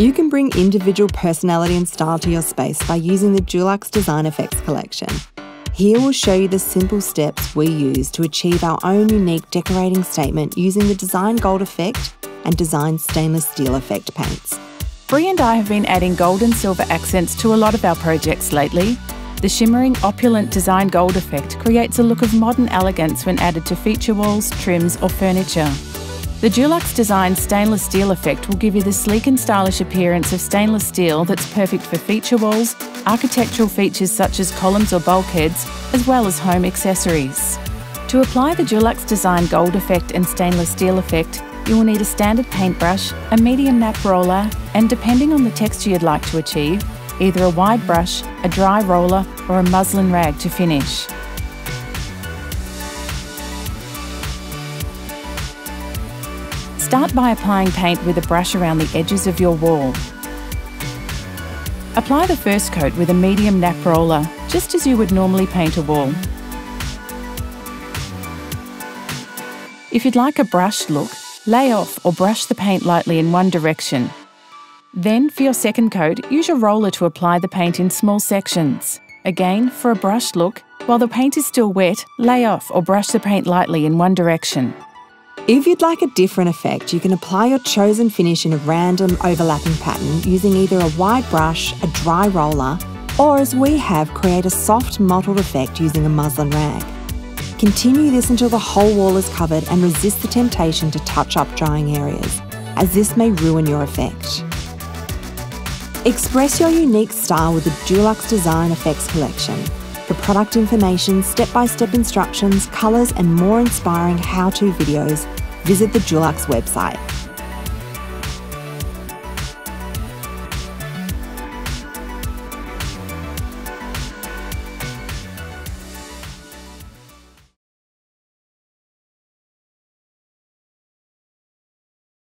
You can bring individual personality and style to your space by using the Dulux Design Effects collection. Here we'll show you the simple steps we use to achieve our own unique decorating statement using the Design Gold Effect and Design Stainless Steel Effect paints. Bree and I have been adding gold and silver accents to a lot of our projects lately. The shimmering, opulent design gold effect creates a look of modern elegance when added to feature walls, trims, or furniture. The Dulux Design stainless steel effect will give you the sleek and stylish appearance of stainless steel that's perfect for feature walls, architectural features such as columns or bulkheads, as well as home accessories. To apply the Dulux Design Gold Effect and Stainless Steel Effect, you will need a standard paintbrush, a medium nap roller, and depending on the texture you'd like to achieve, either a wide brush, a dry roller, or a muslin rag to finish. Start by applying paint with a brush around the edges of your wall. Apply the first coat with a medium nap roller, just as you would normally paint a wall. If you'd like a brushed look, lay off or brush the paint lightly in one direction. Then, for your second coat, use your roller to apply the paint in small sections. Again, for a brushed look, while the paint is still wet, lay off or brush the paint lightly in one direction. If you'd like a different effect, you can apply your chosen finish in a random overlapping pattern using either a wide brush, a dry roller, or as we have, create a soft mottled effect using a muslin rag. Continue this until the whole wall is covered and resist the temptation to touch up drying areas, as this may ruin your effect. Express your unique style with the Dulux Design Effects collection. For product information, step-by-step instructions, colours and more inspiring how-to videos, visit the Dulux website